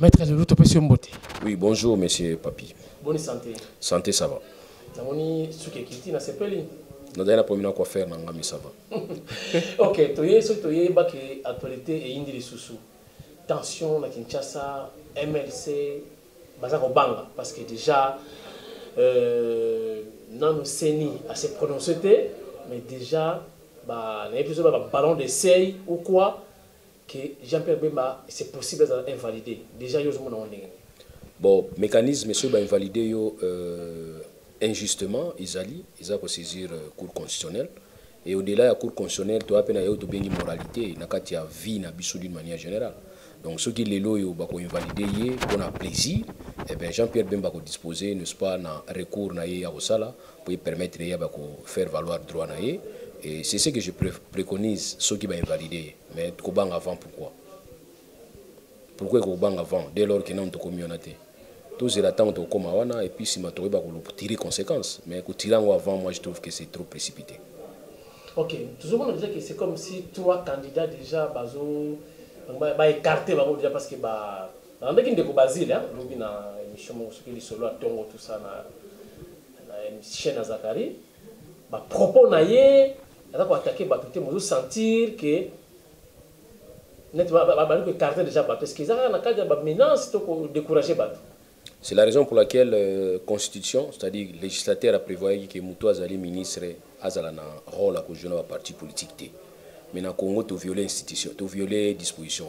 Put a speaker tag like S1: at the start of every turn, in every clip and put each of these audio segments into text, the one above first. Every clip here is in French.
S1: Maître.
S2: Oui, bonjour, monsieur Papi.
S1: Bonne santé.
S2: Santé, ça va.
S1: na
S2: nazali na pomina kwa faire na ngami ça va
S1: ok toye soki toyebaki actualité eyindi lisusu tension na kinshasa mlc baza kobanga parce que déjà euh, nano seni ase prononce te mais déjà nayebi biso baballon de sei ou quoi que jean-pierre bemba c'est possible azala invalidé déjà yo ozomona ngo ndenge
S2: bon mécanisme soki bainvalide yo euh, injustement ezali eza kosaisir euh, cour constitutionnelle et au-delà ya cour constitutionnelle toya mpe na yo tobengi moralité na kati ya vie na biso d'une manière générale donc soki lelo oyo bakoinvalide ye mpona plaisir eh bien jean-pierre bemba kodisposer n'est-ce pas na recours na ye ya kosala po epermettre ye droit na et c'est ce que je pré préconise soki bainvalide ye mais kobanga avant pourquoi? Pourquoi ekobanga avant? Dès lors ke nanu tokomi wana te tozela ntango tokóma wana et puis nsima tokoyeba kotirer conséquence. Mais yango avant moi je trouve que c'est trop précipité.
S1: Ok. Tozomona déjà que c'est comme si trois candidats déjà bazo baécarte bango déjà parce que bandaki ndeko basile lobi na émission moko soki lisolo ya ntongo tout ça na chaîne ya zakari bapropos na ye aza te na
S2: C'est la raison pour laquelle la euh, Constitution, c'est-à-dire le législateur a prévu que Moutou Azali ministre Azala na rôle à jouer dans parti politique. Mais dans le Congo, l'institution, tu violes disposition.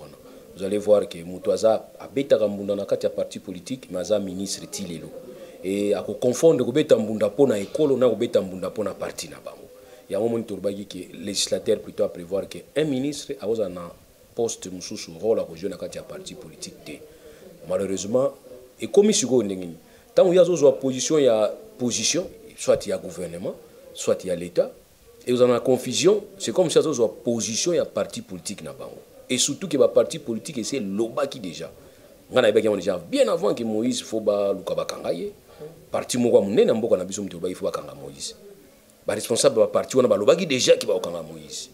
S2: Vous allez voir que Moutou Azala a bêta Gambunda na kati parti politique, mais Azala ministre Tilelo. Et à confondre ko bêta Mbunda po na école na ko bêta Mbunda na parti na bango. Il y a un moment où que le législateur plutôt à prévoir que un ministre a un poste mususu rôle jouer dans kati parti politique. Malheureusement, ekomi sikoyo ndenge nini ntango ye azozwa position ya position soit ya gouvernement soit ya l'état ekozala na confusion c'est comme si azozwa position ya parti politique na et surtout ke baparti politique esi elobaki déjà yango déjà bien avant ke moïse fo baluka bakanga ye parti moko ya monene ya mboka na biso moto elobaki fo bakanga moïse baresponsable baparti wana balobaki déjà ke bakokanga moïse.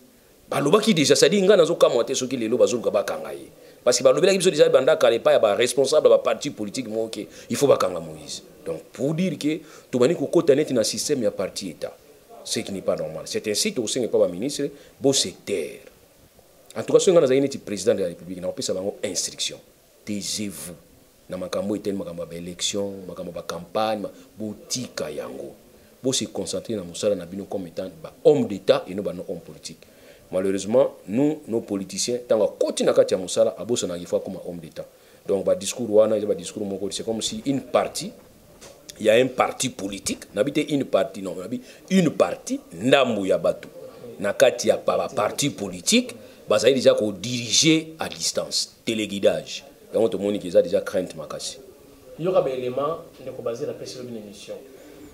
S2: Balobaki déjà cestadire ngai nazokamwa te soki lelo bazoluka bakanga ye. Parce que balobelaki biso déjà banda kala epai ya baresponsable ya baparti politique moko ke il faut bakanga moïse. Donc pour dire ke tobandi kokota neti na système ya parti état ce qui n'est pas normal. C'est ainsi tokosenga epai baministre bosectaire en tout cas soki ngai nazali neti président de la république nakopesa bango instruction. Taisez-vous. Na makambo etali makambo ya baélection makambo ya bacampagne botika yango bose concentre na mosala na bino comme étant bahomme d'état et no bano homme politique. Malheureusement nous nos politiciens ntango akoti na kati ya mosala abosanaka ifo akoma homme d'état. Donc badiscours wana eza badiscours moko c'est comme si une partie il y a un parti politique nabi te une partie non nabi une partie ndambu ya bato na kati ya baparti politique bazali déjà kodirige à distance téléguidage. Yango tomoni ke eza déjà crainte makasi.
S1: Yoka baélément ndeko bazeli apesi lobi na émission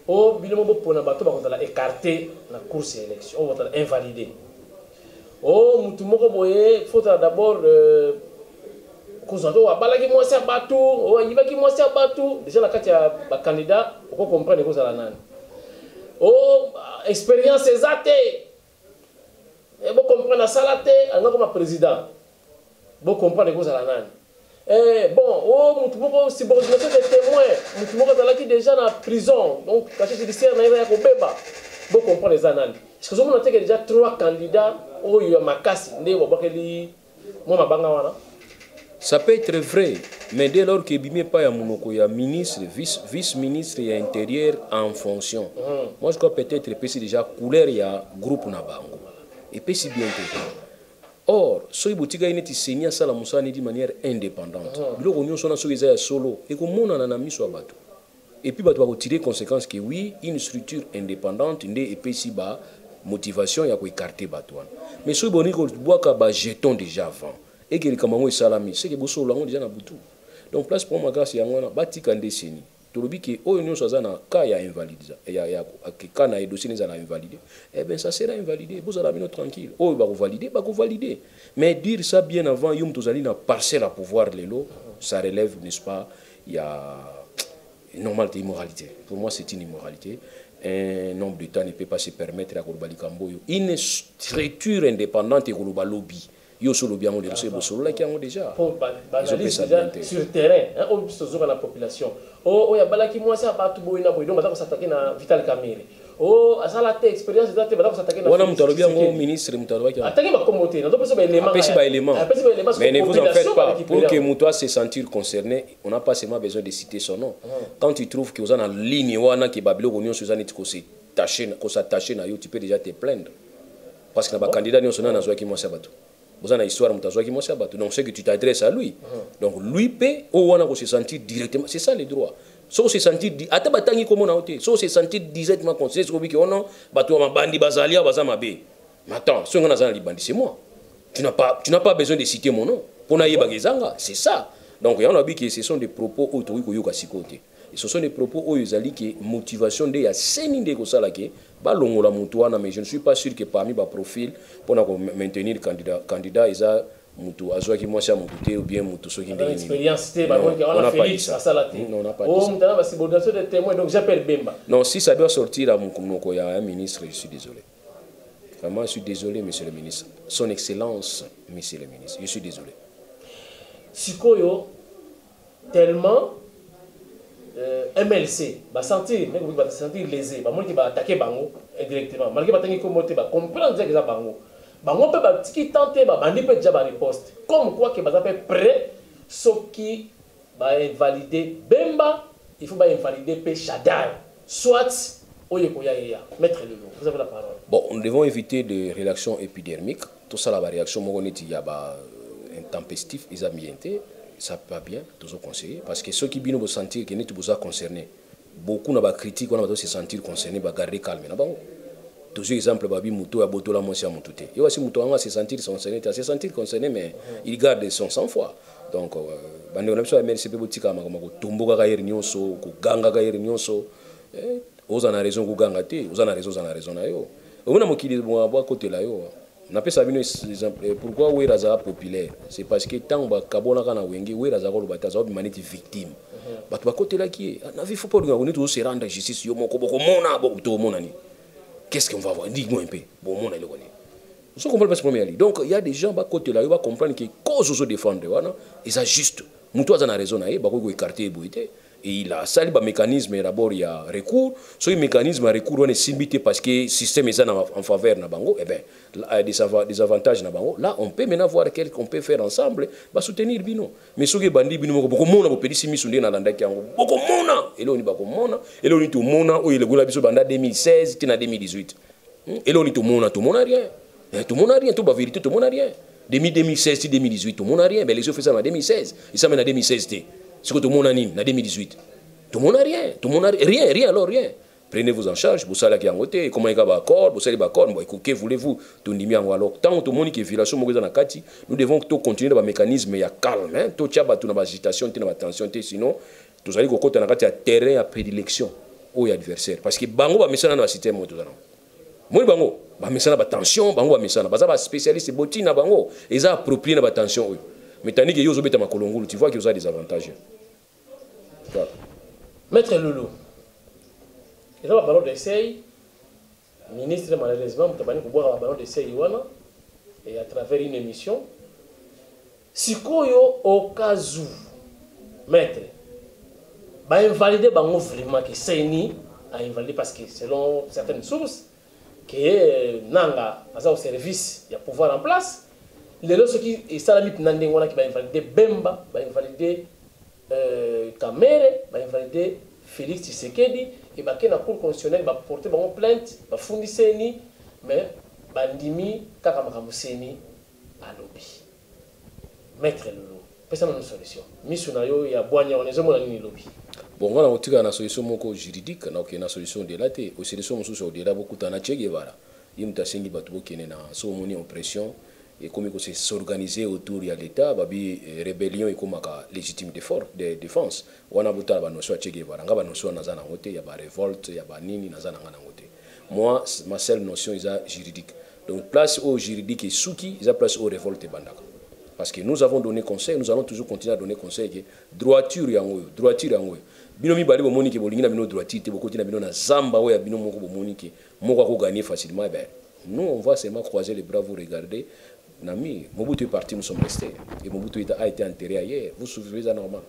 S1: o bino mo bopona bakozala écarté na course ya élection. Oyo bozala invalidé o mutu d'abord kozwa to abalaki mwasi ya bato o ayibaki mwasi ya bato. Déjà na kati ya bacandidat oko comprendre ekozala nani o expérience eza te. Eh, bon o mutu moko subordination de témoin mutu moko azalaki déjà na prison. Donc cachet judiciaire na ye ya kobeba. Bocomprendre eza nani? Parce que ozomona teke déjà trois candidats. Oyo ya makasi nde babwakeli mwa mabanga wana
S2: ça peut être vrai mais dès lors qu'ebimi epai ya monoko ya ministre vice, vice ministre ya intérieur en fonction. Mm. moi je crois peut-être epesi déjà couleur ya groupe na bango epesi bien te or soki botikali neti seni asala mosala neti manière indépendante biloko nyonso wana soki eza ya solo ekomonana na miso ya bato. Epuis bato bakotire conséquence ke oui une structure indépendante nde epesi ba motivation ya koécarte bato wana. Mais soki boni kobwaka bajeton déjà avant eke likambo yango esalami seke bosolola yango déjà na butu. Donc place pour makasi yango wana batika nde seni tolobi ke oyo nyonso aza na ka ya invalide ya, ya, ka na dossier eza na invalidé eh ça sera invalidé. Bozala bino tranquille. Oyo bakovalide bakovalide mais dire ça bien avant yo moto ozali na parcelle à pouvoir ça relève n'est-ce pas ya normalité immoralité. Pour moi c'est une immoralité. Un homme d'état ne peut pas se permettre ya koloba une structure indépendante ekoloba lobby yo so olobi yango lelo so ebosololaki yango déjà.
S1: Mpo baanalyse
S2: Ezopesa
S1: déjà
S2: bien te.
S1: sur terrain hein, tozoka na population. O- oyo abalaki mwasi ya bato boye na boye donc baza kosatake na vital camere o asala te expérience na Tshisekedi.
S2: ministre
S1: baélément
S2: apesi baélément
S1: apesi baélément
S2: mais ne vous en faites pas. Pour que moto se sentir concerné on n'a pas seulement besoin de citer son nom. Quand tu trouves que ligne wana ke babiloko nyonso eza neti kosattache na yo tu peux déjà te plaindre. Parce que na nyonso mwasi ya bato na histoire donc c'est que tu t'adresses à lui. Donc lui mpe oyo wana kose sentir directement. C'est ça le droit soko se sentir di- ata batangi komona yo te soko se sentir directement conseillé sokobiki ono bato ya mabandi bazali awa baza mabe. Mais attends soki nga naza na libandi c'est moi. Tu n'as pas, tu n'as pas besoin de citer mon nom. Pour naïba gezanga, c'est ça. Donc, il y en a que ce sont des propos as côté. Et ce sont des propos où ils allaient que motivation de ya seni de kosala ke ba longola mutu wana mais je ne suis pas sûr que parmi ba profil pour na ko maintenir candidat candidat eza mutu azwaki mwasi ya mutu te ou bien mutu soki ndenge nini.
S1: expérience te
S2: Non,
S1: bamoniki
S2: on
S1: wana
S2: n'a pas dit
S1: félix
S2: ça.
S1: asala te
S2: Non, on n'a pas dit
S1: o
S2: ça.
S1: moto ana basubordination de témoin donc j'appelle bemba
S2: Non, si ça doit sortir à mon monoko, il y a un ministre, je suis désolé. Vraiment, je suis désolé, monsieur le ministre. Son Excellence, monsieur le ministre, je suis désolé.
S1: sikoyo tellement mlc basentir ndenge basentir lésé. Bamoniki baatake bango indirectement malgré batangi kombo te bacomprendre déjà eza bango. Bango mpe batiki tan te babandi mpe déjà bariposte comme quoi ke baza mpe prêt soki bainvalide bemba. Il faut bainvalide mpe shadar soit oyo ekoya yeya maître lelo vous avez la parole.
S2: Bon, nous devons éviter des réactions épidermiques. Tout ça, la réaction, moi, on est, il y a bah, intempestif, ont bien été. Ça pas bien, toujours conseiller. Parce que ceux qui viennent vous sentir que nous sommes concernés, beaucoup n'a pas critique, on a se sentir concerné, garder calme. N'a toujours exemple babi muto ya boto la mwasi ya mutu te ye wasi mutu anga se sentir concerné te se sentir concerné mais il garde son sang foi donc bandeko na biso ya mrc mpe botika makambo kotombokaka yere nyonso kogangaka yere nyonso. Eh, oza na raison koganga te oza na raison oza na raison na yo. Omona mokili bwakotela yo napesa bino exemple eh, pourquoi wera azala populaire? C'est parce que ntango bakabonaka na wenge wera azala koloba te azala bima neti victime. Bato bakotelaki ye. Na vi fo mpo olingaka neti oseranda justice. Yo moko bokomona botomona nini qu'est-ce qu'on va voir? Dis-moi un peu. Bon mon allez connaître vous comprenez pas ce premier ali donc il y a des gens ba côté là ils va comprendre que cause aux défendre wana et ça juste mutu aza na raison na ye bako ko écarter boité et il a sali ba mécanisme d'abord il y a recours. So il mécanisme à recours wana simbi te parce que système est en faveur na bango. Et ben des, ava- des avantages na bango. Là on peut maintenant voir quel qu'on peut faire ensemble ba soutenir bino. Mais soki bandi bino moko bokomona bopelisi miso nde nalandaki yango bokomona eloni bakomona eloni tomona oyo elegola biso banda 2016 te na 2018 Hmm? eloni tomona tomona rien. Eh, tomona rien to bavérité tomona rien demi 2016 ti 2018 tomona rien baélection efesala na 2016 esame na 2016 te sikoyo tomona nini na 2018 tomona rien tomona ri- rien rien alors rien. Prenez-vous en charge bosalaki yango te ekomaki kaka baaccord bosali baaccord que voulez-vous tondimi yango alors ntango tomoni ke violation moko eza na kati nous devons tocontinue na bamécanisme ya calme hein, totya bato na baagitation te na batension te sinon tozali kokɔta na kati ya terrain ya prédilection oyo adversaire. Parce que bango bamesana na basystème oyo toza nango moni bango bamesana batension bango bamesana baza baspécialiste boti na bango eza approprie na batension oyo. Mais tandis ke yo ozobeta makolo ngulu tu vois ke oza des avantages voilà.
S1: maître lulu eza baballon d'essai ministre malheureusement moto abandi kobwaka baballon d'essai et à travers une émission. Sikoyo okazu maître bainvalide bango vraiment ke seni ainvalide parce que selon certaines sources ke nanga au service ya pouvoir en place. Lelo soki esalami mpena ndenge wana ke bainvalide bemba bainvalide euh, kamere bainvalide félix tshisekedi e bake na cour constitutionnelle baporte bango plainte bafundi seni mais bandimi kaka makambo seni alobi maître lelo pesa nano solution. Ya bwanya wana ezomona nini
S2: bon nga na kotika na solution moko juridique na okende na solution odela te osolution mosusu odela bokutana na che guevara ye moto asengi bato bokende na so omoni oppression ekomi kose s'organiser autour ya l'état babi eh, rébellion ekomaka légitime de défense. Wana botala banotion ya che guevara nga banotion wana naza nango te ya barévolte ya banini naza nanga nango te moi ma seule notion eza juridique. Donc place oyo juridique esuki eza place oyo révolte ebandaka parce que nous avons donné conseil nous allons toujours continuer à donner conseil ke droiture yango oyo droiture bino mibale bomoni ke bolingi na bino droiture te bokoti na bino na zamba oyo ya bino moko bomoni ke moko akoganie facilement ben nous on va seulement croiser les bras vous regarder Nami, Mobutu est parti, nous sommes restés. Et Mobutu a été enterré ailleurs. Vous souvenez, c'est normal.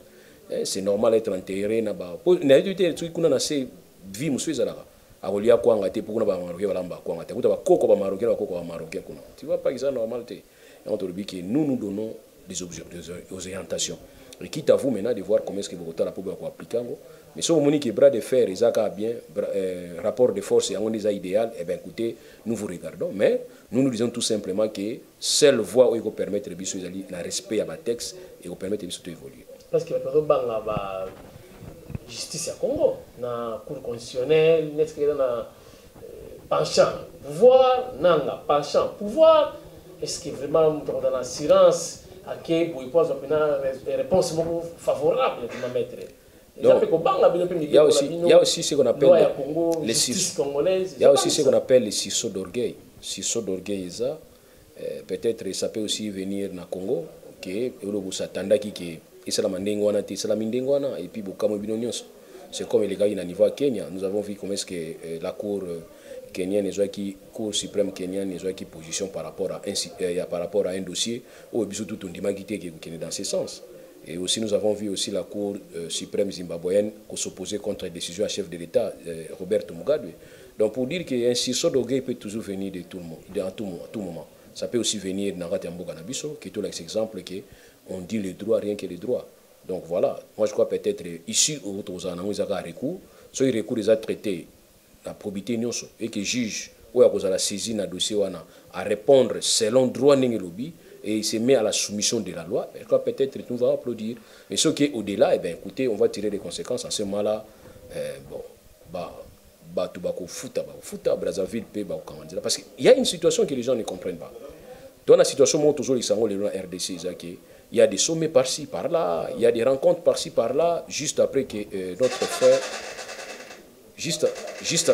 S2: Eh, c'est normal d'être enterré. Na été tu kuna na se vie musu ezalaka. Akolia kwanga te pour na ba marocain balamba kwanga te. Kuta ba koko ba marocain ba koko ba marocain kuna. Tu vois pas c'est normal te. Te dit que nous nous donnons des orientations. Et quitte à vous maintenant de voir comment est-ce que vous la pour appliquer mais si vous que bras de fer, ils bien, euh, rapport de force, on est idéal, eh bien écoutez, nous vous regardons. Mais nous nous disons tout simplement que seule voie où il permettre de le respect à la texte et vous permettre de évoluer.
S1: Parce que la justice à Congo, na cour constitutionnelle, na penchant, pouvoir, nanga, penchant, pouvoir, est-ce que vraiment dans l'assurance, qui favorable
S2: il y a aussi, il y a aussi ce qu'on appelle les Il y a aussi ce qu'on appelle les ciseaux d'orgueil. Ciseaux d'orgueil, ça, euh, peut-être ça peut aussi venir na Congo, que s'attendait que et puis c'est comme les gars na niveau à Kenya. Nous avons vu comment est-ce que euh, la cour kenyane ezwaki cour suprême kenyane ezwaki position par rapport à un, euh, par rapport à un dossier oyo biso tout ondimaki te ekokende dans ce sens et aussi, nous avons vu aussi la Cour euh, suprême zimbabwéenne s'opposer contre la décision à chef de l'État, euh, Roberto Mugabe. Donc, pour dire qu'un ciseau d'orgueil peut toujours venir de tout de, à, tout, à tout moment. Ça peut aussi venir dans Ratamboga Nabiso, qui est tout l'exemple qu'on dit le droit, rien que le droit. Donc voilà, moi je crois peut-être ici au Rotozana, nous avons un recours. Ce recours les a traités la probité et que juge ou à la saisie dans dossier à répondre selon droit n'engue lobby et il se met à la soumission de la loi, peut-être nous va applaudir. Mais ce qui est au-delà, eh bien, écoutez, on va tirer des conséquences. En ce moment-là, eh, bon, bah. Parce qu'il y a une situation que les gens ne comprennent pas. Dans la situation où toujours les RDC, il y a des sommets par-ci, par-là, il y a des rencontres par-ci, par-là, juste après que euh, notre frère, juste, juste,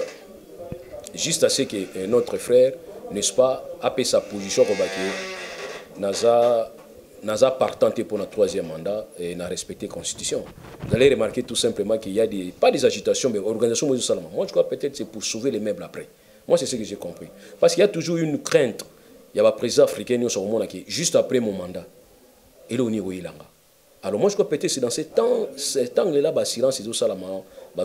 S2: juste à ce que euh, notre frère, n'est-ce pas, a pris sa position comme naza naza partant pour notre troisième mandat et n'a respecté la constitution. Vous allez remarquer tout simplement qu'il y a des, pas des agitations, mais organisation Moi, je crois peut-être c'est pour sauver les meubles après. Moi, c'est ce que j'ai compris. Parce qu'il y a toujours une crainte. Il y a un président africain qui juste après mon mandat. Et là, on est Alors moi, je crois peut-être c'est dans cet angle-là, bah, silence et tout ça,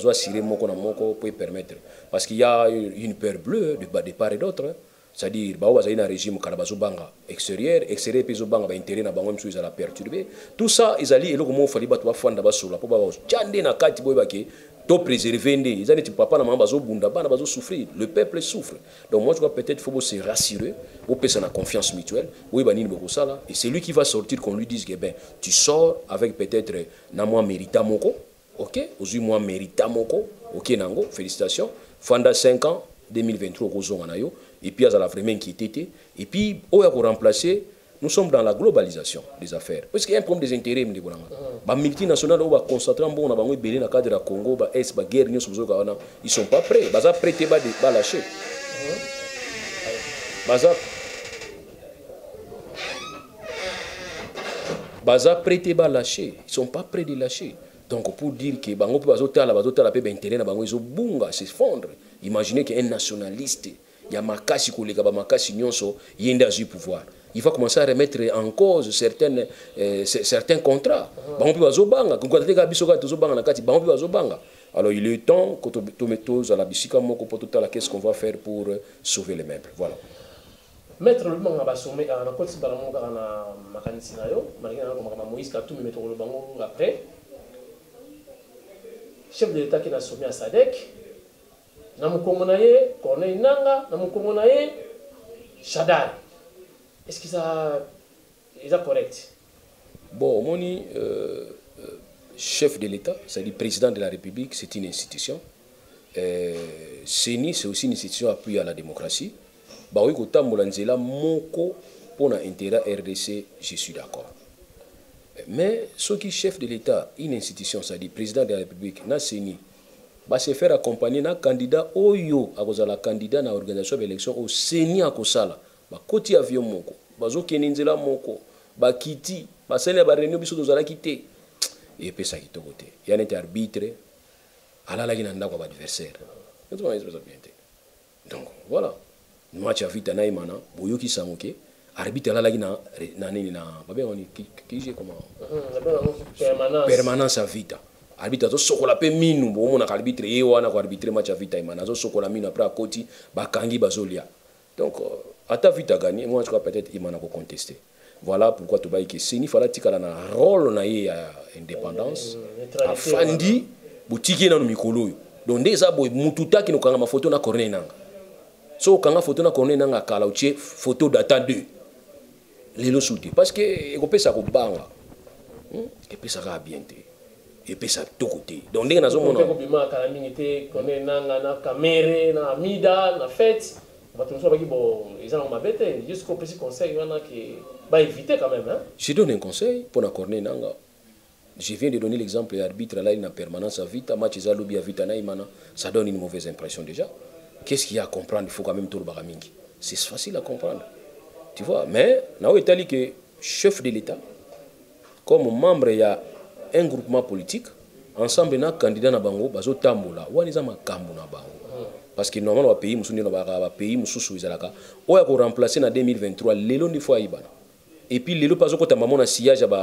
S2: assurer mon pour permettre. Parce qu'il y a une peur bleue de, part et d'autre. Hein. C'est-à-dire bao bazali na régime kala bazobanga extérieur extérieur mpe ezobanga na tout ça ezali eloko moko fali bato bafanda basola mpo batya nde. Na na le peuple souffre. Donc moi je crois peut-être faut se rassurer bopesa na confiance mutuelle. Boyeba nini bokosala. Et c'est lui qui va sortir qu'on lui dise que ben tu sors avec peut-être na mérita moko ok ozwi mwa mérita moko. Ok nango félicitations. Fanda 5 ans 2023 okozonga na yo. Et puis azala vraiment inquiété. Et puis oyo ya koremplacer nous sommes dans la globalisation des affaires. Parce qu'il y a un problème des intérêts ndeko nanga bamultinational oyo baconcentre mbongo na bango ebele na cadre ya congo baes baguerre nyonso bozoyoka wana ils sont pas prêts. Baza prêt te balâche baza baza prêt te balâche ils sont pas prêts de lâcher donc pour dire que bango mpe bazotala bazotala mpe baintérêt na bango ezobunga s'effondre. Imaginez qu'un nationaliste ya makasi koleka bamakasi nyonso ye nde azwi pouvoir. Il va commencer à remettre en cause certaines, euh, certains contrats. Bango mpe bazobanga. Kaka biso kaka tozobanga na kati bango mpe bazobanga. Alors il est temps que tozala bisika moko mpo totala qu'est ce qu'on va faire pour sauver les meubles? Voilà.
S1: Maître lobanga basome nakotisi bala moko kaka na makanisi na yo malgré na komaka moïse katumi me tokoloba ngo après chef de l'état ki na somi ya sadek na ye corneille nanga na mokongo na ye shadar est ce que ça eza correct?
S2: Bon omoni euh, euh, chef de l'état c'est-à-dire président de la république c'est une institution. Euh, ceni c'est aussi une institution appuyée à la démocratie. Moko mpona intérêt rdc je suis d'accord mais soki chef de l'état une institution c'est-à-dire président de la république na ceni base faire accompagner na candidat oyo akozala candidat na organisation ya baélection oyo seni akosala bakoti avion moko. Bazokende nzela moko. Bakiti basali ya bareunion biso tozalaki te epesa kitoko te ya neti arbitre. Alalaki na ndako ya baadversaire bien te donc voilà. Match ya vita na ye mana boyoki sango ke arbitre alalaki na na nini na babenga ni kige comment?
S1: Permanence.
S2: Ya vita. Arbitre azosokola mpe minu bomonaka arbitre ye wana koarbitre match ya vita emana azosokola minu après akoti bakangi bazolia. Donc euh, ata vita gagné moi crois peut-être imana koconteste voilà pourquoi tobai ke seni fala tikala na rôle na ye ya indépendance.
S1: Neutralité,
S2: afandi botiki ye nano mikolo oyo. Donc nde eza boye mutu taki nokanga mafoto na corneille nanga so okanga foto na corneille nanga kala otie photo data 2 lelo su te parce que ekopesa kobanga epesaka bien te epesa toko te donc ndenge
S1: mpe
S2: nazomona
S1: kobimaka kala mingi te kone nanga na camere na mida na fete bato mosusu babaki bo eza nango mabe te. Juste kopesi conseil wana ke baévite quand même hein?
S2: je donne un conseil mpona corneille nanga. Je viens de donner l'exemple ya arbitre alali na permanence à vita. Match eza lobi ya vita na. Imana ça donne une mauvaise impression déjà. Qu'est-ce qu'il y a à comprendre? Il faut quand même tolobaka mingi c'est facile à comprendre tu vois mais nao etali ke chef de l'état comme membre ya un groupement politique ensemble na candidat na bango bazotambola wana eza makambo na bango? Parce que normalement bapays mosusu nde babaka bapays mosusu ezalaka oyo akoremplace na 2023 lelo nde fo ayibana et puis lelo mpe azokɔta mamo na sillage ya ba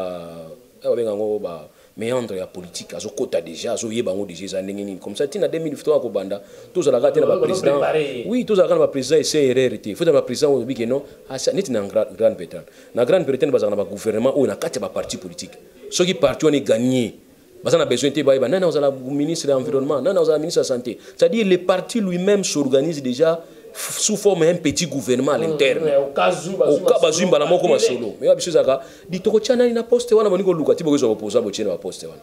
S2: oyo babenga yango ba méandre ya politique azokɔta déjà azoyeba yango déjà eza ndenge nini. Comme ça ntina 2023 akobanda tozalaka te na baprésident. oui tozalaka na baprésident eserr te. Fota baprésident oyo obiki no asa- neti na Gra- grande bretagne. Na grande bretagne bazalaka na bagouvernement oyo na kati ya baparti politique. Soki parti wana eganye baza na besoin te bayeba. Nani ozala ministre ya environnement? Nani ozala ministre ya santé? C'est-à-dire le parti lui-même s'organise déjà sous forme un petit gouvernement à l'interne.
S1: Mais au cas où bazwi
S2: oka bazwi mbala moko masolo. me biso ezalaka litoko tya nani na poste wana boni koluka ti bokozwa bopoza botie na baposte wana.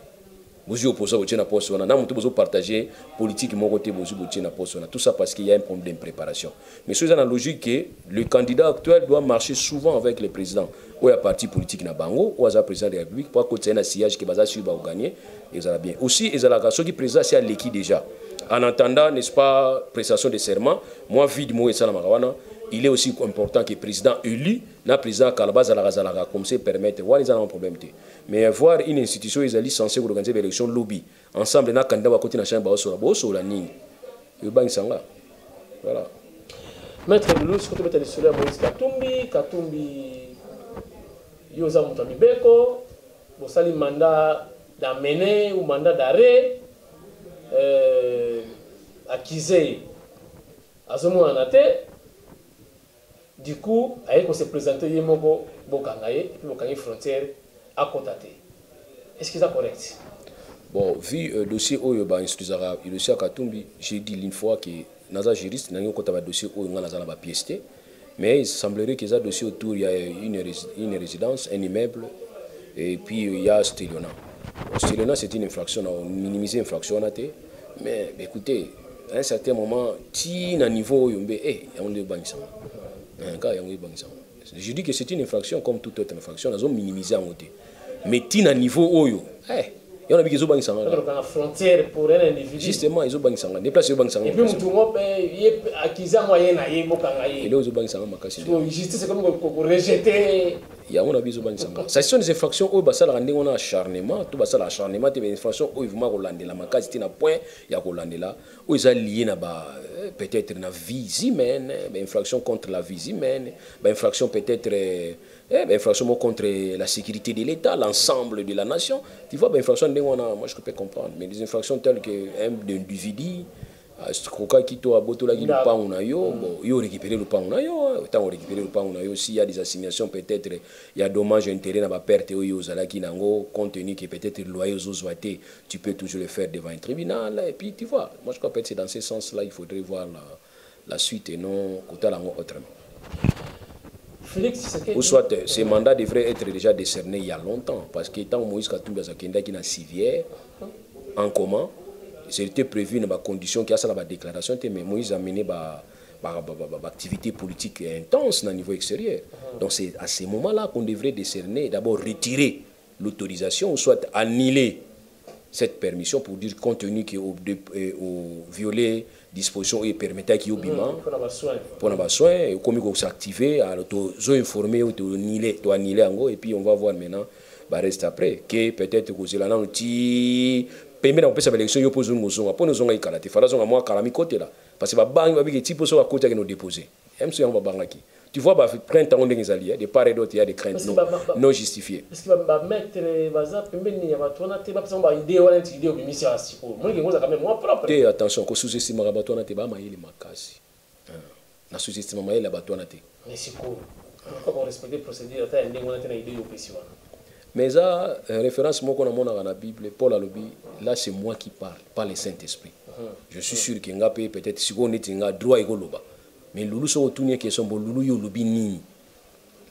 S2: Bozwi opoza botie na poste wana. Na moto bozopartage politique moko te bozwi botie na poste wana. Tout ça parce qu'il y a un problème d'impréparation. Mais so eza na logique que le candidat actuel doit marcher souvent avec le président oyo ya parti politique na bango oyo aza président de la république po akotisa ye na sillage ke baza suri bakoganye ezala bien. Aussi ezalaka soki président asi aleki déjà en attendant n'est-ce pas prestation de serment moi vide moko esalamaka wana il est aussi important que président élu na président kala bazalaka zalaka comme ça permettre wana eza na problème te mais voir une institution ezali censé koorganiser baélection lobby. Ensemble na candidat bakoti na chambre baosola bosola nini ebangisanga voilà.
S1: Maître lulu sikoyo tobeta lisolo ya moïse katumbi katumbi yo oza moto ya mibeko bosali mandat d'amene ou mandat d'arrêt accusé azomonana te. Du coup aye kose présente ye moko bokanga ye frontière akota te. Est ce que eza correct?
S2: Bon vu euh, dossier oyo bainstruisaka dossier ya katumbi j'ai dit une fois que naza juriste nangi okota badossier oyo nga naza na bapièce mais il semblerait que eza dossier autour ya une, rési- une résidence un immeuble et puis il y a c'est une infraction na minimiser infraction wana te mais écoutez à un certain moment ti na niveau eh, Eh, kaka yango ebangisama je dis que c'est une infraction comme toute autre infraction nazo minimiser yango te mais ti na niveau eh, yango na. biki ezobangisanga kaka.
S1: okokanga frontière pour un individu.
S2: Justement ezobangisanga nde place ezobangisanga
S1: epuis
S2: makasi
S1: motu ngo mpe ye accuse yango aye na ye bokanga ye
S2: eloko ezobangisanga makasi nde.
S1: So, justice comme korejete
S2: yango na biso ezobangisanga. Ça ce sont des infractions ndenge wana acharnement. To basala acharnement te bainfraction oyo vraiment kolandela makasi te na point ya kolandela. Oyo eza lié na ba euh, peut-être na vies humaine bainfraction contre la vie humaine bainfraction peut-être euh, eh, moko contre la sécurité de l'état l'ensemble de la nation. Tu vois ndenge wana moi je peux comprendre. Mais des infractions telles que un individu akokaki to abotolaki
S1: Ndako.
S2: lupango na yo bon yo récupérer lupango na yo ntango récupérer lupango na yo s'il y a des assignations peut-être ya dommage intérêt na baperte oyo ozalaki nango compte tenu que peut-être loyer ozozwa te tu peux toujours le faire devant un tribunal. Et puis tu vois moi je crois peut-être c'est dans ce sens là il faudrait voir la, la suite et non yango autrement ou soit euh, ces mandats devraient être déjà décernés il y a longtemps parce que tant Moïse Katumbi azakendaki na civière en commun c'était prévu na bacondition ki asala badéclaration te mais Moïse a mené baactivité politique intense na niveau extérieur. Donc c'est à ce moment là qu'on devrait décerner d'abord retirer l'autorisation ou soit annuler cette permission pour dire compte tenu que au, euh, au violer disposition oyo permetaki yo bima.
S1: mpona basoin
S2: ekomi kos'active alors tozoinforme toanile yango et puis on va voir maintenant bareste après ke peut-être kozela nano ti pembeni ya kopesa baélection yo mpo ozongi ozonga mpona ozonga ikala te fala zonga mwa kala mikotela parce que babangi babiki ti mpo soki akoti ake no dépose. Mso yango babangaki tu vois bah printemps on est alliés de part et d'autre il y a des craintes.
S1: Parce que
S2: non,
S1: bah- bah- bah-
S2: non justifiées.
S1: parce que bamettre baza pembeni ya bato wana te bapesa ngo baidée wana neti idée obimisi ya sikoyo moningi ngoza quand même moi propre.
S2: Te attention ko sous-estimaka bato wana te bamayele makasi Hein. na ya bato wana te.
S1: Mais sikoyo pourquoi korespecte procédure. Ata ya ndenge wana te na idée opesi wana
S2: mais eza euh, référence moko namonaka na bible paul alobi là c'est moi qui parle pas le saint esprit je suis sûr ke nga mpe peut-être sikoyo neti nga droit ekoloba mais lulu soki otuni question bo lulu yo olobi nini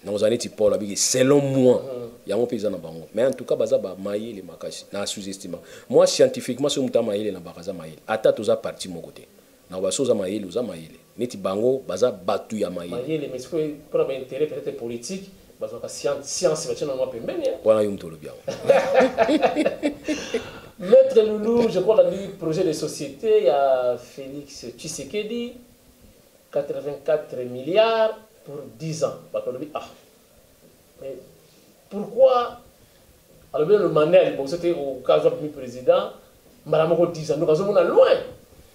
S2: nakozala neti paul abiki selon moi yango mpe eza na bango mais en tout cas baza bamayele makasi na sous-estima moi scientifiquement soki moto amayele na baka aza mayele ata toza parti moko te na oza mayele oza mayele neti bango baza batu ya mayele wana yo moto olobi yango
S1: Maître je crois, projet de société, Félix Tshisekedi, 84 milliards pour 10 ans. Ah, mais pourquoi? Alors bien le manuel, bon, c'était au cas où président, madame 10 ans, nous sommes loin.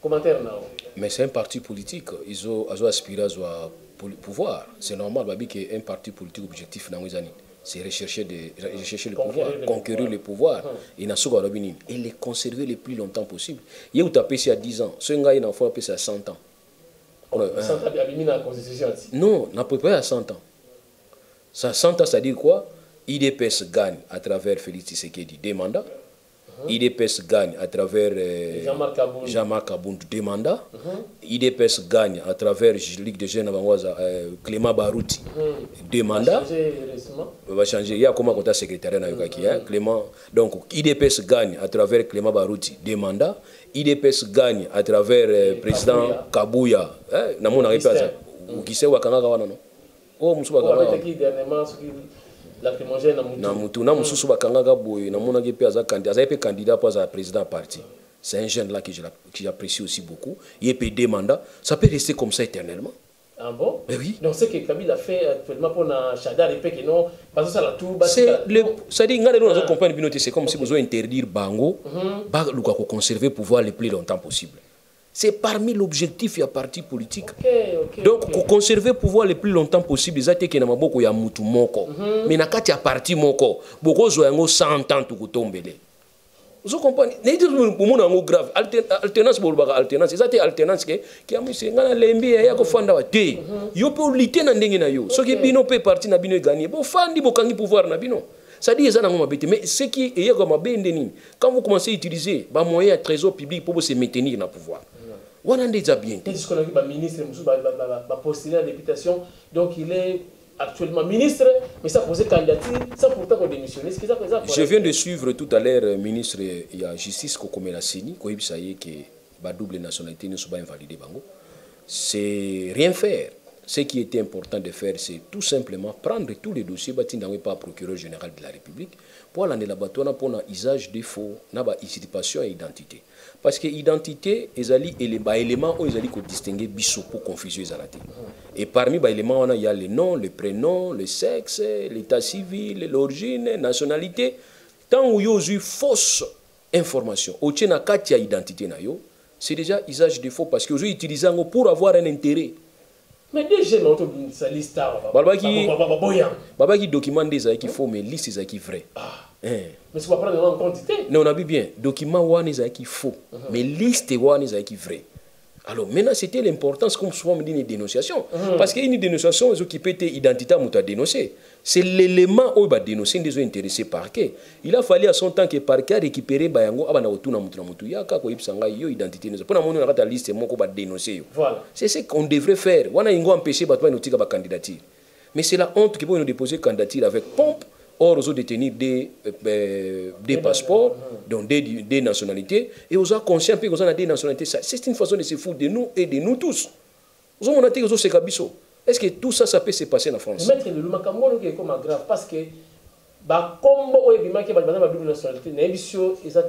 S1: Commentaire là.
S2: Mais c'est un parti politique. Ils ont, ils ont aspiré à pouvoir. C'est normal, babi, qu'un parti politique objectif dans les années. C'est rechercher, de, rechercher le pouvoir,
S1: le
S2: conquérir le pouvoir. Et soka robini. Et les conserver le plus longtemps possible. Il y a as à 10 ans? Ce gars, il faut appeler à 100 ans. Non, on peut pas à 100 ans. Ça, 100 ans, ça dit quoi? IDPS gagne à travers Félix Tshisekedi deux mandats. IDPS gagne à travers euh,
S1: Jean-Marc Aboun.
S2: Jean-Marc Abound deux mandats. IDPS gagne à travers Ligue de jeunes Abangoisa, euh, Clément Barouti deux mandats. Va changer. Il y a comment compter secrétaire na Yokaki, hein? Clément. Donc, IDPS gagne à travers Clément Barouti deux mandats. IDPS gagne à travers euh, président Kabouya. Hein? Namona
S1: Augustin.
S2: repasa. Ukise wakangaka wana no. Oh, musu
S1: On dit na mutu.
S2: na mosusu bakangaka boye namonaki mpe aza candidat azali mpe candidat mpo azala président parti. C'est un jeune là que j'apprécie aussi beaucoup. Ye mpe deux mandats ça peut rester comme ça éternellement.
S1: Ah bon?
S2: Mais oui.
S1: Donc, ce que Kabila fait actuellement pour Chadar et non, parce que ça la tout, bah,
S2: c'est le c'est-à-dire nga lelo nazocomprendre bino te c'est comme si bozo interdire bango baluka koconserver pouvoir le plus longtemps possible c'est parmi l'objectif ya parti politique.
S1: Ok, ok.
S2: donc
S1: ok.
S2: koconserver pouvoir le plus longtemps possible eza teke na maboko ya mutu moko. Mais na kati ya parti moko bokozwa yango 100 ans tokotombele. Ozo comprendre nayebi bomona yango grave. Alter- alternance bolobaka alternance. Eza te alternance ke kiamwise nga nalembi ya kofanda wa te. Yo mpe olite na ndenge na yo. Soki bino mpe parti na bino eganie bofandi bokangi pouvoir na bino. C'est-à-dire eza nango mabe te mais ce qui nde nini? Quand vous commencez à utiliser bamoyen ya trésor public mpo bose maintenir na pouvoir wana nde eza bien te
S1: Et ce qu'on a vu, bah, ministre, Moussou, bah, bah, bah, bah, postulé à la députation, donc il est actuellement ministre, mais ça posait candidature, sans pourtant qu'on démissionne. Est-ce que ça,
S2: Je viens de suivre tout à l'heure euh, ministre il y a justice Kokomela Sini, koyebisa ye que ba double nationalité ne soit pas invalidé bango. C'est rien faire. Ce qui était important de faire, c'est tout simplement prendre tous les dossiers bâtis dans par procureur général de la République pour aller là-bas pour un usage de faux, usurpation et identité. Parce que identité, ezali ba élément où ezali ko distinguer biso pour confusion ezalati. Et parmi ba éléments on a il y a le nom, le prénom, le sexe, l'état civil, l'origine, nationalité. Tant où yo eu fausse information, au na kati ya identité na yo, c'est déjà usage de faux parce que vous utilisez yango pour avoir un intérêt.
S1: Mais bah, bah, bah, bah, bah,
S2: babaki document nde ezalaki faux mais liste ezalaki vrai Hein.
S1: Mais tu vas prendre en quantité.
S2: non on a vu bien document wana ezalaki faux mais liste wana ezalaki vrai alors maintenant c'était l'importance comme souvent on dit une dénonciation parce qu'une dénonciation ezokipe te identité ya moto adénoncer c'est l'élément oyo badénoncer nde ezointéressé parquet il a fallu à son temps que parquet arécupéré bayango abanda kotuna motu na motu yaka koyebisa ngai yo identité nezo mpo na moni na kati ya liste moko badénonce yo
S1: Voilà.
S2: C'est ce qu'on devrait faire. On a empêché Batman de tirer candidature. Mais c'est la honte qu'ils vont nous déposer candidature avec pompe. Or, ils ont détenu des, euh, euh, des passeports, donc des, des nationalités, et ils ont conscient qu'ils ont des nationalités. C'est une façon de se foutre de nous et de nous tous. Ils ont dit. Est-ce que tout ça, ça peut se passer en France?
S1: Maître de l'Umakambo, qui est comme grave, parce que, bah, bah, double nationalité,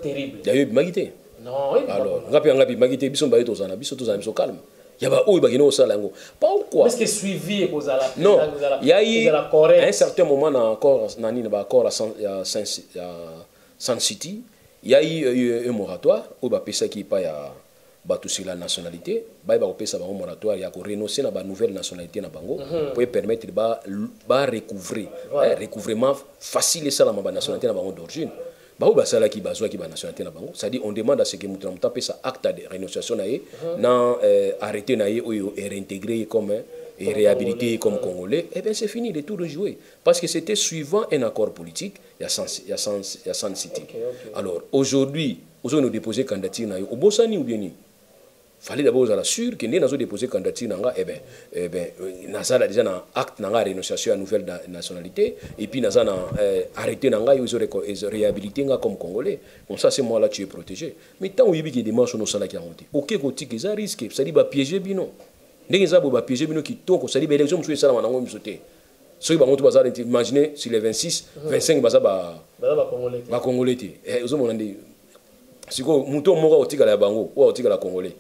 S1: terrible.
S2: Il y a eu Magité.
S1: Non, il
S2: Alors, ngapi biso biso biso calme. Il y a ba oyo bakino osala yango. Pourquoi?
S1: Est-ce que suivi est aux ala
S2: Non, il y a eu
S1: la
S2: à un certain moment dans encore na accord à San, à San, City, il y a eu euh, un moratoire où ba pesa qui pas ya bato sur la nationalité. Bayeba kopesa bango moratoire ya korenonce na banouvelle nationalité na bango po epermettre barecouvre
S1: Voilà.
S2: recouvrement facile esalama banationalité na bango d'origine baoyo basalaki bazwaki banationalité na bango c'est-à-dire on demande à ce que moto na moto apesa acte de rénonciation na ye na euh, arrêté na ye oyo eréintégré ye comme hein, et réhabilité ye comme congolais eh bien c'est fini le tour de jouer parce que c'était suivant un accord politique ya sans ya sans ya sans city
S1: Ok, ok.
S2: alors aujourd'hui ozoki no déposer candidature na yo obosani ou bien nini fallait d'abord ozala sûr ke nde nazodépose candidature na nga eh ben, eh ben, euh, nazala déjà na acte na nga ya rénonciation ya nouvelle na- nationalité. Et puis naza na euh, arrêté na ngai oyo ezo- ezo réhabilité nga comme congolais. Bon ça c'est moi là tu es protégé. Mais ntango oyebi ke démarche ono osalaki yango te oke kotika eza risque sadi bapiége bino ndenge eza boye bapiége bino kitoko sadi baélection mosusu esalama nango miso te soki bango to baza imagine sur les 26 25 baza ba
S1: baza bakongolais te
S2: ozomona nde sikoyo moto moko akotikala ya bango oyo akotikala congolais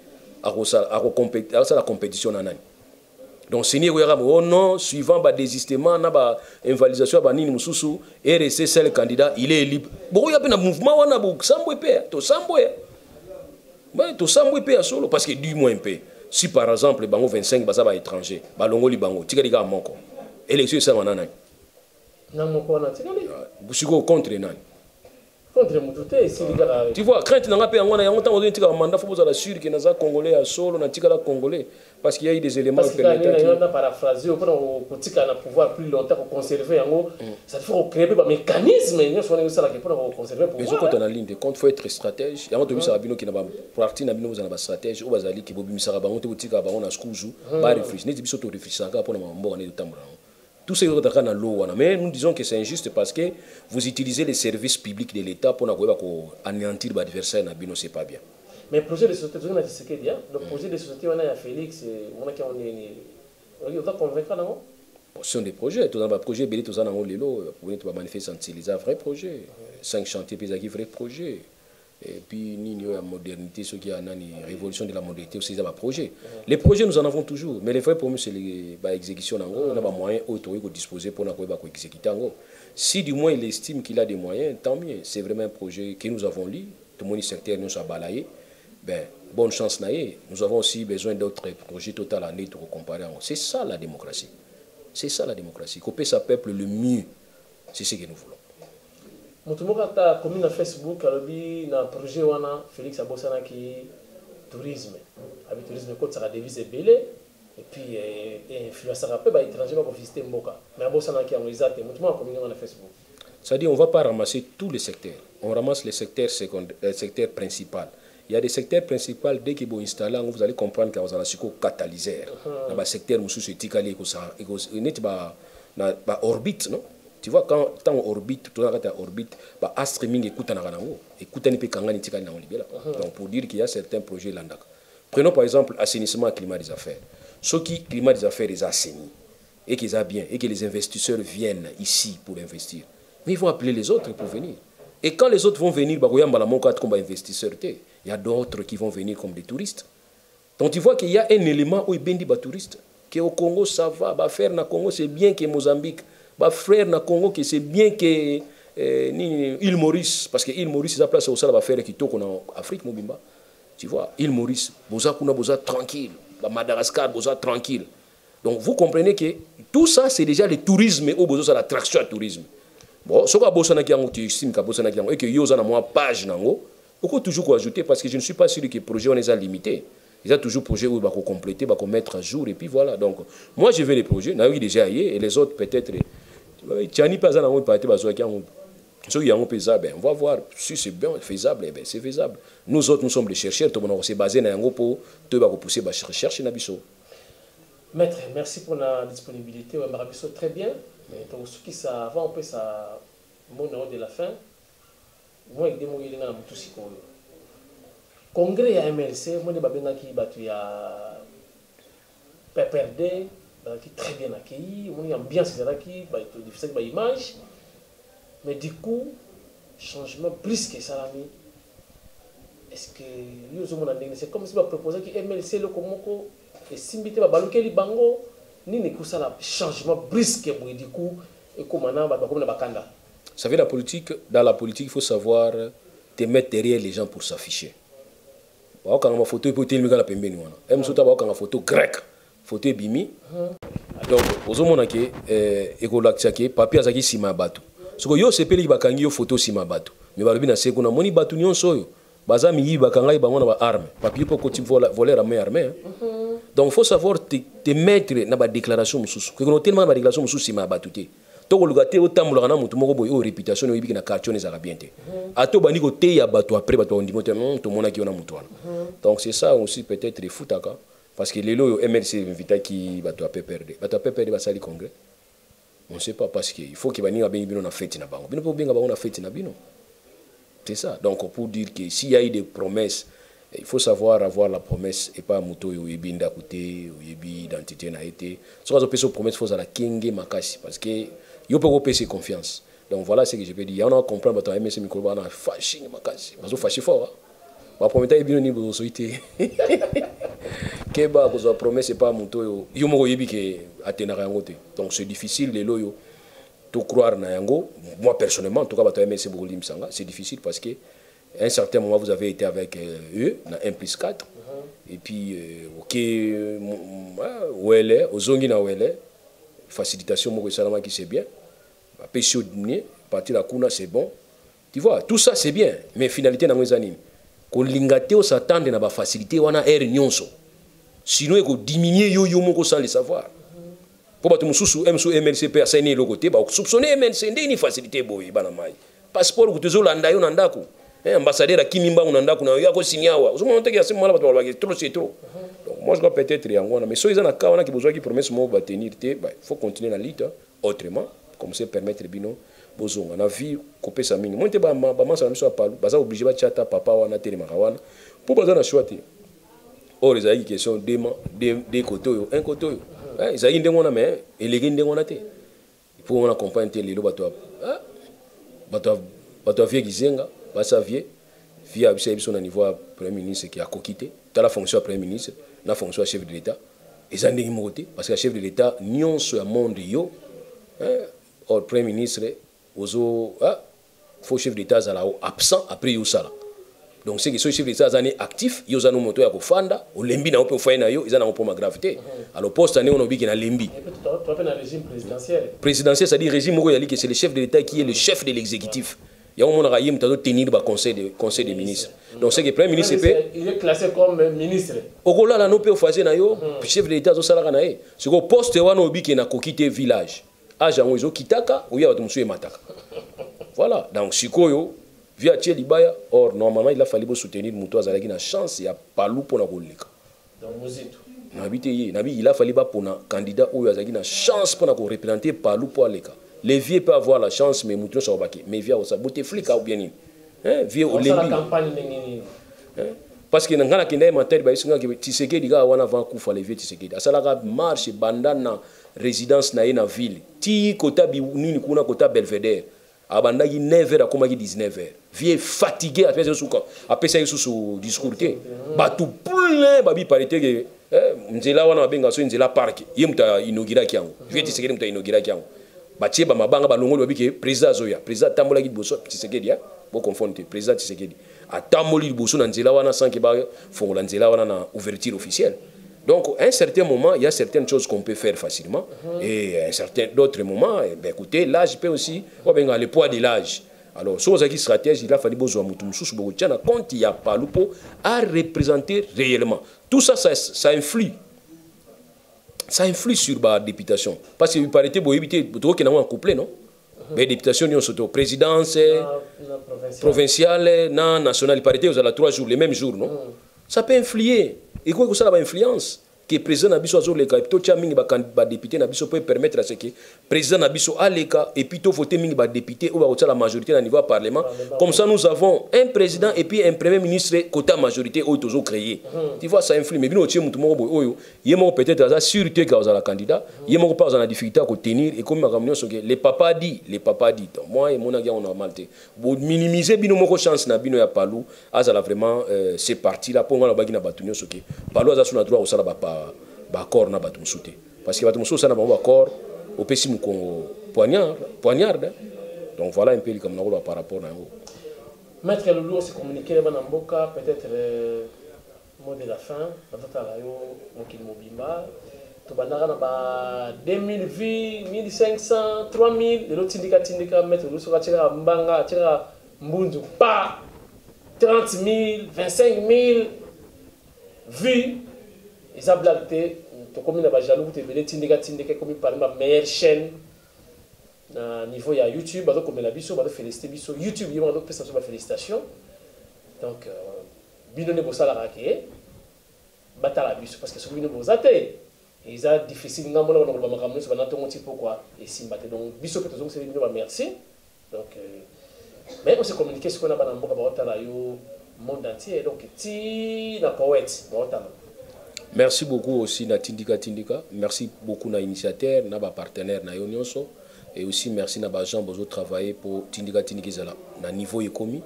S2: akosala compétition na nani. Donc seni ekoyaka oh non suivant badésistement na bainvalidation ya banini mosusu rc sel candidat il est libre. Bokoya mpe na mouvement wana bosambwe mpe tosambwe Ouais, tosambwe mpe ya solo parce que du moins mpe si par exemple bango 25 baza baétranger balongoli bango tikali kaka moko élection esalama na nani?
S1: Na moko wana tikali
S2: sikoyo contre nani?
S1: Contre motu te esili kaka
S2: tu vois crainte nanga mpe yango wana yango ntango ozoni tikala mandat fo bozala sûr ke naza congolais ya solo natikala congolais parce qu'il y a eu des éléments
S1: na na paraphrase mpona na pouvoir plus longtemps koconserve yango. Ça faut kocrée mpe bamécanisme nyonso wana esalaka mpona koconserve
S2: mais
S1: pouvoir.
S2: Okota na ligne de compte faut être stratège. Yango tobisaka bino ke na baparti na bino bozala bastratège oyo bazali ke bobimisaka bango te botikaka bango na skuzu barefléchi neti biso torefléchisaka mpona mamboka neti totambola yango tout ce na lo wana mais nous disons que c'est injuste parce que vous utilisez les services publics de l'état koanéantir baadversaire na bino c'est pas bien
S1: mais projet de société le projet de société wana ya félix omonaki yango ndeni oza convaincre
S2: ce sont des projets toza na baprojet ebele toza nango lelo poni bamanifeste antile eza vrai projet cinq chantier mpe ezalaki vrai projet et puis nini oyo ya modernité soki ya nani révolution de la modernité aussi eza baprojet les projets nous en avons toujours. Mais les vrais problèmes c'est baexécution nango na bamoyens oyo tokoki kodisposer mpona koyeba koexécute yango si du moins il estime qu'il a des moyens tant mieux. C'est vraiment un projet que nous avons lu. Tomoni secteur nyonso abalaye ben, bonne chance nous avons aussi besoin d'autres projets total année tokocompare yango c'est ça la démocratie. C'est ça la démocratie. Couper sa peuple le mieux, c'est ce que nous voulons.
S1: Motu moko ata akomi na facebook alobi na projet wana félix abosanaki tourisme abi tourisme ekotisaka devise ebele epuis influençaka mpe baétranger bakovisite mboka mais abosanaki yango eza te motu moko akomi yango na facebook
S2: C'est-à-dire, on ne va pas ramasser tous les secteurs. On ramasse les secteurs, secondaires, euh, secteurs principaux. Il y a des secteurs principaux, dès qu'ils vont installer, vous allez comprendre qu'il y a un catalyseur. Dans le secteur, nous sommes en orbite, non? Tu vois, quand tu en orbite, tu es en orbite, bah, streaming écoute en arango, écoute en épée kangani tika na libela. Donc, pour dire qu'il y a certains projets là. Prenons par exemple assainissement climat des affaires. Qui, climat des affaires, est assaini et qu'ils a bien, et que les investisseurs viennent ici pour investir. Mais ils vont appeler les autres pour venir. Et quand les autres vont venir, bah, bah, comme investisseurs, il y a d'autres qui vont venir comme des touristes. Donc tu vois qu'il y a un élément où il y a des touristes. Que au Congo, ça va. Bah, faire na Congo, c'est bien que Mozambique. Frère na Congo, que c'est bien que euh, ni île Maurice. Parce que île Maurice, c'est la place faire qui tourne en Afrique, Mobimba. Tu vois, île Maurice, Boza Kuna, Boza tranquille. Bah, Madagascar, Boza tranquille. Donc vous comprenez que tout ça, c'est déjà le tourisme, besoin de l'attraction à tourisme. Bon, ce que bosanaki yango tu estimes que bosanaki yango que yo za na moi page nango, peut toujours ajouter parce que je ne suis pas sûr que projet on les a limité. Il y a toujours projet où il va compléter, va mettre à jour et puis voilà. Donc moi je vais les projets, n'a eu déjà hier et les autres peut-être Euh, tiani mpe aza nango parti bazwaki yango. Soki yango mpe eza ben on va voir. Si c'est bien faisable eh ben c'est faisable. Nous autres nous sommes les chercheurs tobona kosebase na yango mpo toyeba kopousse barecherche na biso.
S1: Maître merci mpona disponibilité. Oyambaka biso très bien. Tokosukisa avant opesa monao de la fin. Moi ede moko elinga na motu sikoyo congrès ya mlc mone babengaki bato ya pprd qui très bien accueilli. Il y a c'est là qui, bah, difficile, bah, image. Mais du coup, changement plus que ça. Est-ce que, c'est comme si on proposait que MLC, le Komoko, esimbi te babalukeli bango nini kosala changement brusque boye du coup bato bakomi na bakanda
S2: Vous savez, la politique, dans la politique, il faut savoir te mettre derrière les gens pour s'afficher. baokanga mafoto epe otelemi kaka na pembeni wana e mosusu ta baokanga foto grec foto ebimi. Donc ozomona ke eh, ekolakisa ke papier azalaki nsima ya bato. Soki yo osepeliki bakangi yo foto nsima ya bato. Me balobi na se kuna moni bato nyonso oyo baza miyibi bakangai bango na baarme papier mpo okoti voleur ame arme hein. donc faut savoir te, te mettre na badéclaration mosusu. Kekona otelema na badéclaration mosusu nsima ya bato te. To koluka te otambolaka na motu moko boye oyo réputation oyebiki na quartier wana ezalaka bien te. Ata obandi koteya bato après bato bakondima te "Hmm, tomonaki yo na motu wana. Donc c'est ça aussi peut-être efutaka parce que lelo oyo mlc invitaki bato ya pprd bato ya pprd basali congrès. On sait pas parce que il faut ke baninga babengi bino na feti na bango. Bino mpe obenga bango na feti na bino. C'est ça. Donc pour dire que s'il y a eu des promesses il faut savoir avoir la promesse et pas moto oyo oyebi ndako te oyebi identité na ye te soki azopesa yo promesse fo ozala kenge makasi parce que yo mpe kopesa confiance. Donc voilà ce que je peux dire. Yana comprendre bato ya ms mikolo bana fashingi makasi. Bazofashe fort baprometaki bino nini bozosoi te keba kozwa promesse epa moto oyo yo. Moko oyebi ke atendaka yango te donc c'est difficile lelo oyo to croire na yango. Moi personnellement en tout cas bato ya ms bokolimisanga c'est difficile parce que à un certain moment vous avez été avec euh, eux na 1 plus 4 et puis ok euh, wele ozongi na wele facilitation moko esalamaki c'est bien. Bapesi yo diminuer partir ya kuna c'est bon. Tu vois tout ça c'est bien mais finalité nango eza nini kolinga te osatande na bafacilité wana aire nyonso sinon ekodiminue yo yo moko sans le savoir. Mpo bato mosusu mso mlc mpe asani eloko te basoupçonne mlc ndeni facilité boye bana mai passeport kutu ezolanda yo na ndako Eh, ambassadeur akimi mbangu na ndako na yo akosinya awa ozomona teke ase mwana bato balobaki trop c'est trop. Donc moi je crois peut-être yango wana mais soki eza na cas wana ke bozwaki promesse moko batenir te faut continuer na lutte autrement comme se permettre bino bozonga na vie kopesa mingi moi te bamasa na biso ya palu baza oblige batia ata papa wana atelemaka wana mpo baza na choix te or ezalaki question de côté oyo un côté. Oyo ezalaki ndenge wana mais eleki ndenge wana te mpo wana comprendre te lelo bato bato ya- bato ya vie kizenga basa vie vie ya biso na niveau ya premier ministre ki akoki te tala fonction ya premier ministre na fonction ya chef de l'état. Eza ndenge moko te parce que chef de l'état nyonso ya monde yo. Or premier ministre ozo fo chef d'état azala absent après yo osala donc soki chef d'état aza ni actif yo oza no moto ya kofanda olembi na yo mpe ofai na yo eza nango mpoma grave te alors poste ndenge wana obiki na lembi.
S1: Présidentiel.
S2: c'est-à-dire régime moko ezali ke c'est le chef de l'état qui est le chef de l'exécutif. Yango monaka ye moto azotenir baconseil de, conseil des ministres. Donc c'est que premier ministre mpe
S1: si Il est classé comme ministre.
S2: okolala no mpe ofase na yo. Chef de l'état azosalaka na ye sikoyo poste wana obike nakoki te village. Age yango ezokitaka oya bato mosusu emataka voilà. Donc sikoyo vi atie libaya. Or normalement il a fallu bosoutenir moto azalaki na chance ya palu mpona koleka nabi te ye nabi il a fallu bapona candidat oyo azalaki na chance mpona koreprésente palu mpo aleka. Les vieux peut avoir la chance mais moto nyonso akobaki mais vie akosa boteflika ou bien nini vie olembi parce que ngai nakenda ye matari bayesingaki tisekedi kaka wana avant kufa levie tisekedi asalaka marche banda na résidence na ye na ville. Ti kota bi nini kuna kota belvedere abandaki 9 heures akomaki 19 heures. Vie suka apesaki susu discours te bato plein babi pare te ke eh, nzela wana babenga so nzela park. Ye moto inaugiraki yango. Vie tisekedi moto inaugiraki yango. Batie bamabanga balongoli babi ke président azoya. Président atambolaki liboso tisekedi boconfondre te président tisekedi atamboli liboso na nzela wana sans ke bafongola nzela wana na ouverture officielle donc à un certain moment il y a certaines choses qu'on peut faire facilement. Et à un certain d'autres moments eh ben, écoutez l'âge peut aussi obenga le poids de l'âge. Alors so ozalaki stratège il a fallu bozwa motu mosusu bokotia na compte ya palu mpo à représenter réellement. Tout ça ça, ça influe. Ça influe sur badéputation parce que parité boyebi te tokokenda ngo en couplet non? Badéputation nyonso to présidence
S1: Na- na provincial.
S2: provinciale. na nationale. Parité ozala trois jours les mêmes jours non? Ça peut influer. Ekoki kosala bainfluence ke président na biso azoleka epi totya mingi badepute na biso mpo permettre ce ke président na biso aleka epi tovote mingi badepute oyo bakotala majorité na niveau ya parlement. Comme ça nous avons un président et puis un premier ministre kota majorité oyo tozocréer tu vois ça influe. Mais bino otie motu moko boye oyo ye moko peut-être aza sur te ke azala candidat. Ye moko mpe azala na difficulté ya kotenir ekomi makambo nyonso ke le papa di le papa di donc moi emonaki yango normal te bominimize bino moko chance na bino ya palu azala vraiment euh, ce parti là mpo nga nabaki na bato nyonso ke palu aza so na droit kosala bapa baaccord na bato mosusu parce que bato mosusu osala na bango baaccord opesi mokongo poignard poignarde donc voilà un peu likambo nakoloba par rapport na yango.
S1: Maître communiqué là-bas dans Mboka, peut-être euh, mot de la fin. Nazotala yo mokili mobimba. Tobandaka na ba 2000 vie 1500 3000 lelo tindika tindika maître lusoka atikaka mbanga atikaka mbunzu pa! 30 000 25 000 vie eza blague te tokomi na bajaloux kuta ebele tindika tindika chaîne youtube bazokomela biso bazofélicité biso. Youtube ye bazopesa biso bafélicitation donc euh, biso parce que bino boza te eza difficile. Na bana donc biso bino bamerci donc euh, mais ose communiqué sikoyo na bana mboka yo monde entier. Donc ti poète
S2: merci beaucoup aussi na tindika tindika. Merci beaucoup na initiateur na bapartenaire na yo nyonso. Et aussi merci na bagent bozotravaille pour tindika tindika ezala na niveau ekomi.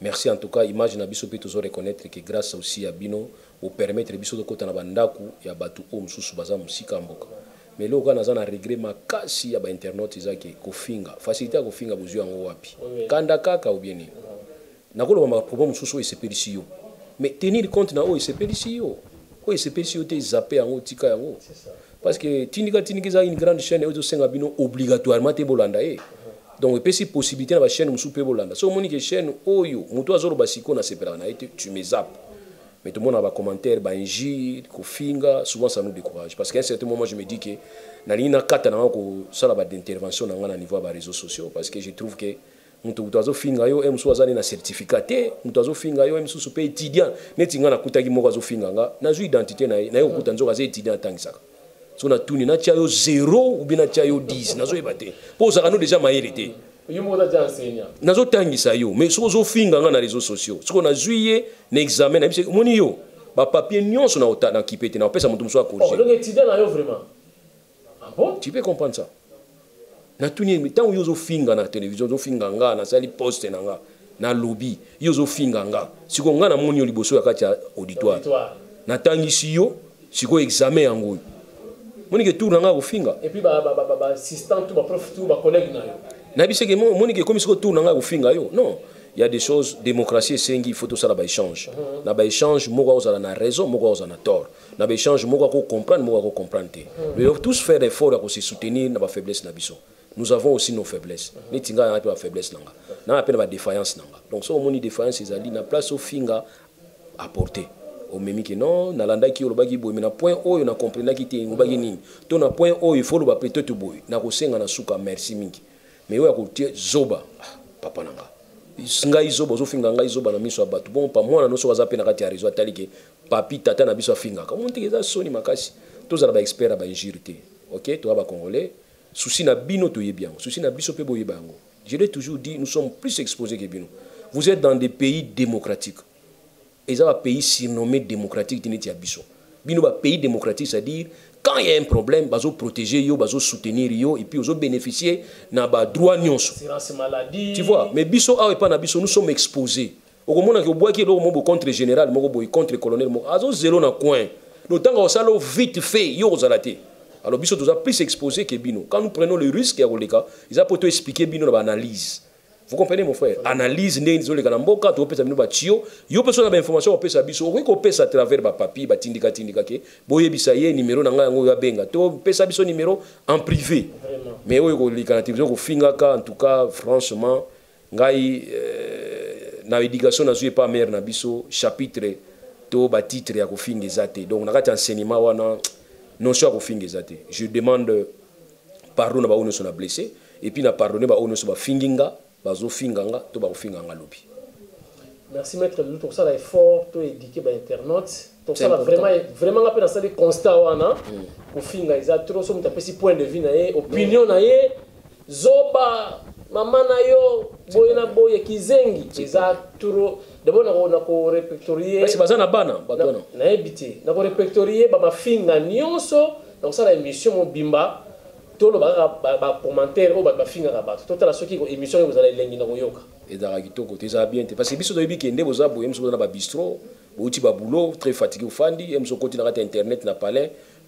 S2: Merci en tout cas image na biso mpe tozo reconnaître que grâce aussi ya bino bopermettre biso tokɔta na bandako ya bato oyo mosusu baza mosika mboka. Mais lelo kaka naza na regret makasi ya bainternaute eza ke kofinga. Facilité ya kofinga bozwi yango wapi? Kanda kaka ou bien nini? Nakoloba maproblème mosusu oyo esepelisi yo. Mais tenir compte na oyo esepelisi yo oyo esepelisi yo te zape yango tika yango
S1: c'est
S2: parce que tindika tindika eza une grande chaîne oyo tosenga bino obligatoirement te bolanda ye donc epesi possibilité na bachaîne mosusu mpe bolanda. So omoni ke chaîne oyo moto azoloba sikoyo nasepelaka na ye te tu me zappe mais tomona bacommentaire bainjure kofinga souvent ça nous décourage. Parce qu'à un certain moment je me dis que nalingi nakata nanga kosala baintervention na nga na niveau ya baréseaux sociaux. Parce que je trouve que moto moto azofinga yo e mosusu aza ne na certificat te moto azofinga yo e mosusu mpe étudiant. Neti nga nakutaki moko azofinga nga nazwi identité na ye naye kokuta nzoka aza étudiant atangisaka. So natuni natia yo 0 ou bien natia yo 10 nazoyeba te. Mpo ozalaka no déjà mayele te. Nazotangisa yo mais soki ozofinga nga na réseaux sociaux. Soki nazwi ye na examen na biso omoni yo bapapier nyonso na kipe te na opesa moto mosusu
S1: oh,
S2: akorige
S1: vraiment. Ah
S2: tu peux comprendre ça natuni ye ntango yo ozofinga na télévision ozofinga nga nasali poste na nga nalobi yo ozofinga nga. Sikoyo nga namoni yo liboso ya kati ya auditoire.
S1: Auditoire.
S2: Natangisi yo sikoyo examen yango oyo monike tour na nga kofinga.
S1: Et puis baassistant tout baprof tout bacollègue na yo.
S2: Nayebi seke mo- monike ekomi sikoyo tour na nga kofinga yo. Non il y a des choses démocratie esengi il faut tosala baéchange na baéchange moko akozala na raison moko akozala na tort. Na baéchange moko akocomprendre moko akocomprendre te. Faut tous faire effort ya kose soutenir na bafaiblesse na biso nous avons aussi nos faiblesses. Naa mpe bafaiblesse na nga naa mpe na badéfaillance na nga donc so omoni défaillance ezali na place ofinga apporter omemi ke non nalandaki olobaki boye me na point oyo nakomprenaki te olobaki nini? To na point oyo ifo oloba peut être boye. Nakosenga na suka merci mingi. Mais oyo akotie zoba ah, papa na nga ngai zoba ozofinga ngai zoba na miso ya bato. Bon pa mwana nyonso aza mpe na kati ya réseau atali ke papi tata na biso afingaka. Omoni teke eza soni makasi. Tozala baexpert ya bainjure te. Ok toza bacongolais susi na bino yango. Susi na biso yango. Je l'ai toujours dit nous sommes plus exposés que bino. Vous êtes dans des pays démocratiques. Eza bapays surnommé démocratique ti neti ya biso bino bapays démocratique c'est-à-dire quand il y a un problème bazoprotéger yo bazosoutenir yo et puis ozobénéficier na badroit nyonso.
S1: Assurance maladie.
S2: Tu vois mais biso awa epai na biso nous sommes exposés. Okomonaki obwaki eloko moko boye contre général contre colonel moko azozelo na coin. No ntango osala o vite fait yo kozala te alors biso toza plus exposé que bino. Quand nous prenons le risque ya koleka eza mpo to expliquer bino na baanalyse vous comprenez mon frère? Analyse ndenge ezoleka na mboka tokopesa bino batio yo mpe so na bainformation kopesa biso. Okoki kopesa à travers bapapier batindikatindika ke. Boyebisa ye nimero na ngai yango oyo abenga. Topesa biso nimero en privé. Mais oyo koleka na télévision kofingaka en tout cas franchement ngai euh, na éducation nazwi epa mare na biso chapitre to batitre ya kofinga eza te. Donc na kati ya enseignement wana ya kofinga eza te je demande pardon na baoyo nyonso na blessé. Et puis na pardonne baoyo nyonso bafingi nga bazofinga nga to bakofinga nga lobi.
S1: Merci maître lulu tokosala effort to éduke bainternaute tokosala
S2: important.
S1: vraiment vraiment nga mpe nasali constat wana kofinga eza tro so moto apesi point de vue na ye opinion na ye zoba mama na yo boye na boye kizengi eza tro dabo na korepertorie
S2: kasi baza na bana bato wana.
S1: nayebi te. Na korepertorie bamafinga nyonso. Na kosala émission mobimba toloba kaka bacommentaire oyo bato bafingaka bato. Totala soki émission oyo kozala elengi na koyoka.
S2: Ezalaka kitoko te ezala bien te. Parce que biso toyebi ke nde boza boye moso boza na babistro bouti baboulot très fatigué ofandi. Ye moso okoti na kati ya internet na palais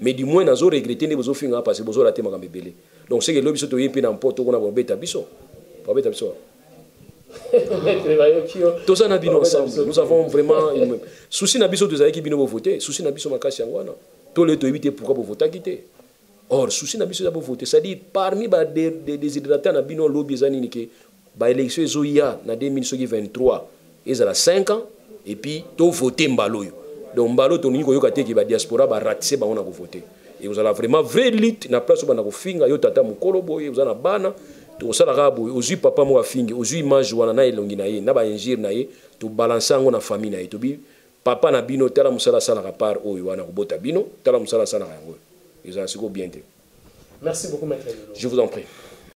S2: mais du moins nazoregrete nde bozofinganga parce que bozola te makambo ebele. Donc seke lelo biso toye mpe na mpoto kuna bobeta biso. Babeta biso toza na bino ensemble. nous avons vraiment une... souci na biso tozalaki bino bovote. Souci na biso makasi yango wana. To lelo toyebi te pourquoi bovotaki te. Or souci na biso eza bovote. C'est-à-dire parmi badésidérateur na bino lobi eza nini ke? Baélection ezoya na 2000 soki 23 ezala 5 ans et puis tovote mbala oyo donc mbala oyo tolingi koyoka te ke badiaspora baratise bango na kovote. Ekozala vraiment vrai lutte na place oyo banda kofinga yo tata mokolo boye oza na bana. Tosalaka boye ozwi papa moko afingi ozwi image wana na elongi na ye na baingire na ye tobalanse yango na famille na ye. Tobi papa na bino tala mosala asalaka part oyo wana kobota bino tala mosala asalaka yango. Ezala sikoyo bien te?
S1: Merci beaucoup, Maître
S2: Je vous en prie.